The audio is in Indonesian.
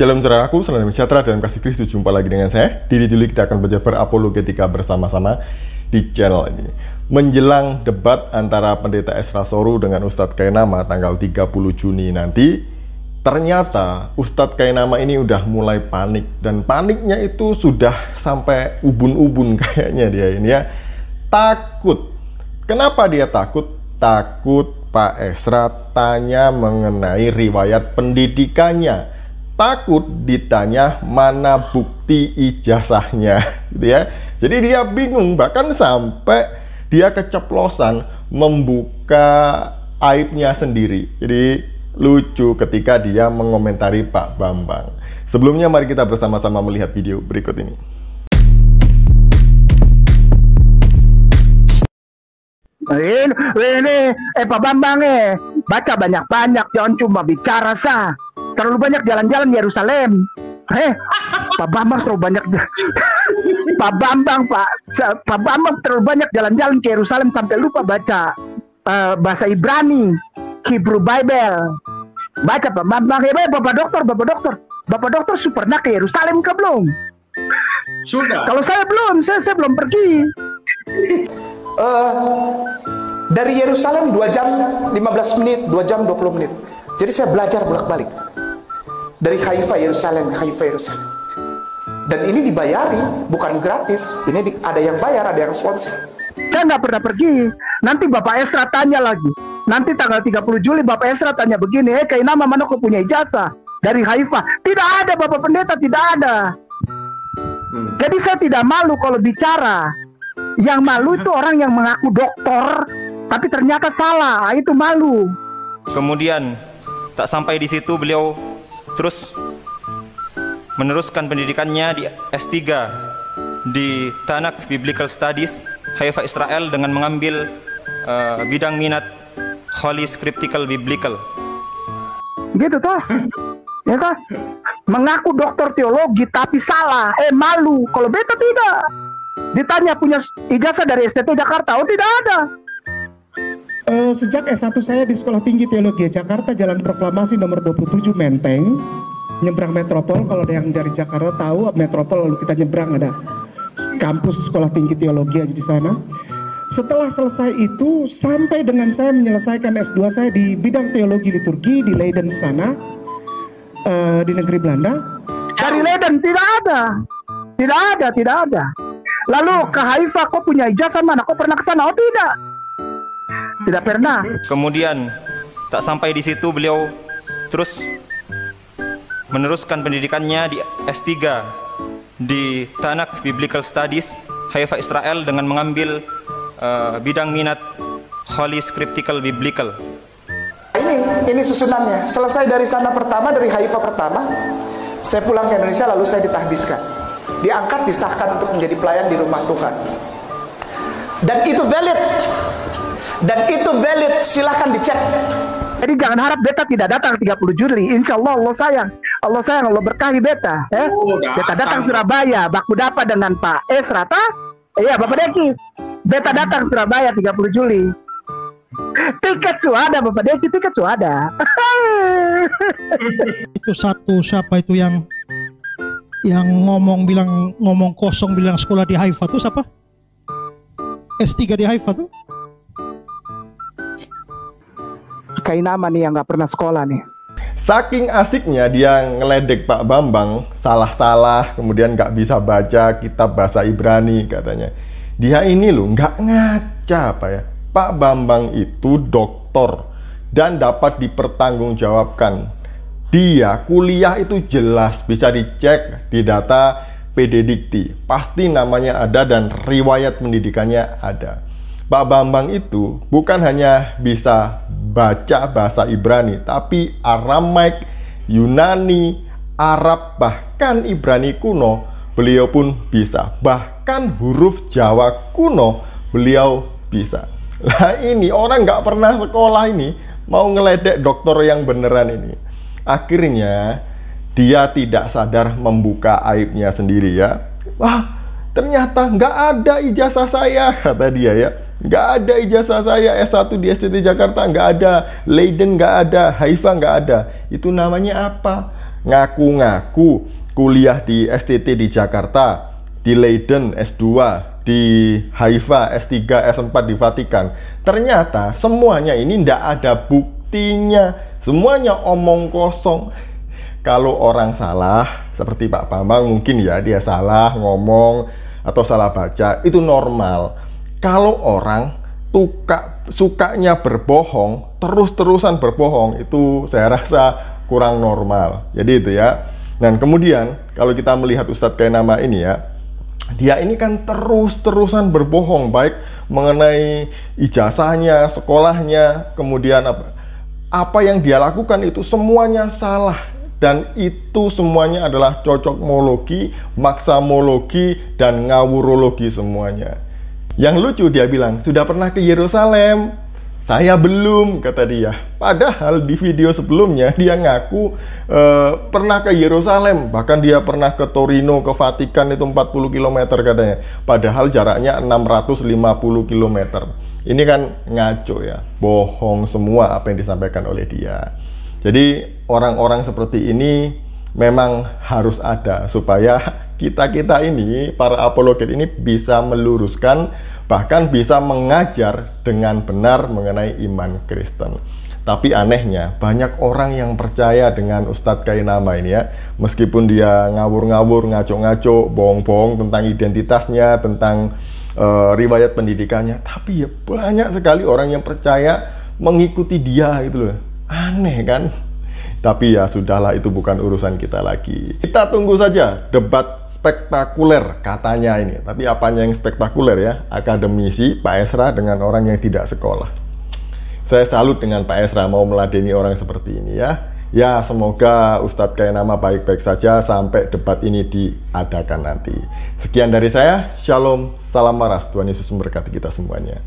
Shalom saudaraku, salam sejahtera dan kasih Kristus. Jumpa lagi dengan saya, Diri Dulu. Kita akan belajar berapologetika bersama-sama di channel ini. Menjelang debat antara Pendeta Esra Soru dengan Ustadz Kainama tanggal 30 Juni nanti, ternyata Ustadz Kainama ini udah mulai panik. Dan paniknya itu sudah sampai ubun-ubun kayaknya dia ini ya. Takut. Kenapa dia takut? Takut Pak Esra tanya mengenai riwayat pendidikannya takut ditanya mana bukti ijazahnya gitu ya. Jadi dia bingung bahkan sampai dia keceplosan membuka aibnya sendiri. Jadi lucu ketika dia mengomentari Pak Bambang. Sebelumnya mari kita bersama-sama melihat video berikut ini. Ini, ini, eh Pak Bambang eh, baca banyak-banyak, jangan cuma bicara sah terlalu banyak jalan-jalan Yerusalem. Eh, Pak Bambang terlalu banyak Pak Bambang Pak Pak Bambang terlalu banyak jalan-jalan ke Yerusalem sampai lupa baca uh, bahasa Ibrani, Hebrew Bible. Baca Pak Bambang, eh, Bapak dokter, Bapak dokter, Bapak dokter pernah ke Yerusalem ke belum? Sudah. Kalau saya belum, saya, saya belum pergi. Uh, dari Yerusalem 2 jam 15 menit, 2 jam 20 menit. Jadi saya belajar bolak-balik dari Haifa Yerusalem Haifa Yerusalem. Dan ini dibayari bukan gratis. Ini di, ada yang bayar ada yang sponsor. Saya nggak pernah pergi. Nanti Bapak Esra tanya lagi. Nanti tanggal 30 Juli Bapak Esra tanya begini eh kayak nama mana kau punya ijazah? Dari Haifa tidak ada Bapak Pendeta tidak ada. Hmm. jadi saya tidak malu kalau bicara. Yang malu itu orang yang mengaku dokter tapi ternyata salah. Itu malu. Kemudian tak sampai di situ beliau terus meneruskan pendidikannya di S3 di Tanak Biblical Studies Haifa Israel dengan mengambil uh, bidang minat Holy Scriptical Biblical. Gitu toh? Ya toh? Mengaku dokter teologi tapi salah. Eh malu. Kalau beta tidak. Ditanya punya ijazah dari STT Jakarta. Oh tidak ada Uh, sejak S1 saya di Sekolah Tinggi Teologi Jakarta, Jalan Proklamasi nomor 27 Menteng, nyebrang Metropol. Kalau ada yang dari Jakarta tahu Metropol, lalu kita nyebrang ada kampus Sekolah Tinggi Teologi aja di sana. Setelah selesai itu, sampai dengan saya menyelesaikan S2 saya di bidang teologi liturgi di Leiden sana, uh, di negeri Belanda. Dari Leiden tidak ada, tidak ada, tidak ada. Lalu ke Haifa, kok punya ijazah mana? Kok pernah ke sana? Oh tidak. Tidak pernah. Kemudian tak sampai di situ beliau terus meneruskan pendidikannya di S3 di Tanak Biblical Studies Haifa Israel dengan mengambil uh, bidang minat Holy Scriptical Biblical. Ini ini susunannya. Selesai dari sana pertama dari Haifa pertama, saya pulang ke Indonesia lalu saya ditahbiskan. Diangkat disahkan untuk menjadi pelayan di rumah Tuhan. Dan itu valid dan itu valid silahkan dicek jadi jangan harap beta tidak datang 30 Juli insya Allah Allah sayang Allah sayang Allah berkahi beta eh? oh, beta datang Surabaya baku dapat dengan Pak Esra ta? iya Bapak Deki beta datang Surabaya 30 Juli tiket su ada Bapak Deki tiket su ada itu satu siapa itu yang yang ngomong bilang ngomong kosong bilang sekolah di Haifa tuh siapa? S3 di Haifa tuh? Nama nih yang nggak pernah sekolah nih. Saking asiknya dia ngeledek Pak Bambang, salah-salah, kemudian nggak bisa baca kitab bahasa Ibrani katanya. Dia ini loh nggak ngaca apa ya. Pak Bambang itu doktor dan dapat dipertanggungjawabkan. Dia kuliah itu jelas bisa dicek di data PD Dikti. Pasti namanya ada dan riwayat pendidikannya ada. Pak Bambang itu bukan hanya bisa baca bahasa Ibrani, tapi Aramaik, Yunani, Arab, bahkan Ibrani kuno, beliau pun bisa. Bahkan huruf Jawa kuno, beliau bisa. Lah ini orang nggak pernah sekolah ini mau ngeledek dokter yang beneran ini. Akhirnya dia tidak sadar membuka aibnya sendiri ya. Wah, ternyata nggak ada ijazah saya kata dia ya Nggak ada ijazah saya S1 di STT Jakarta, nggak ada. Leiden nggak ada, Haifa nggak ada. Itu namanya apa? ngaku-ngaku kuliah di STT di Jakarta, di Leiden S2, di Haifa S3, S4 di Vatikan. Ternyata semuanya ini tidak ada buktinya, semuanya omong kosong. Kalau orang salah, seperti Pak Bambang mungkin ya dia salah ngomong atau salah baca, itu normal. Kalau orang tuka, sukanya berbohong, terus-terusan berbohong, itu saya rasa kurang normal. Jadi itu ya. Dan kemudian kalau kita melihat Ustadz Kainama ini ya, dia ini kan terus-terusan berbohong baik mengenai ijazahnya, sekolahnya, kemudian apa apa yang dia lakukan itu semuanya salah dan itu semuanya adalah cocokmologi, maksamologi dan ngawurologi semuanya. Yang lucu dia bilang, "Sudah pernah ke Yerusalem?" Saya belum, kata dia. Padahal di video sebelumnya dia ngaku eh, pernah ke Yerusalem, bahkan dia pernah ke Torino, ke Vatikan itu 40 km katanya. Padahal jaraknya 650 km. Ini kan ngaco ya, bohong semua apa yang disampaikan oleh dia. Jadi orang-orang seperti ini memang harus ada supaya kita-kita ini, para apologet ini bisa meluruskan bahkan bisa mengajar dengan benar mengenai iman Kristen. Tapi anehnya, banyak orang yang percaya dengan Ustadz Kainama ini ya, meskipun dia ngawur-ngawur, ngaco-ngaco, bohong-bohong tentang identitasnya, tentang uh, riwayat pendidikannya, tapi ya banyak sekali orang yang percaya mengikuti dia gitu loh. Aneh kan? Tapi ya sudahlah itu bukan urusan kita lagi. Kita tunggu saja debat spektakuler katanya ini. Tapi apanya yang spektakuler ya? Akademisi Pak Esra dengan orang yang tidak sekolah. Saya salut dengan Pak Esra mau meladeni orang seperti ini ya. Ya semoga Ustadz kayak nama baik-baik saja sampai debat ini diadakan nanti. Sekian dari saya, Shalom, salam maras, Tuhan Yesus memberkati kita semuanya.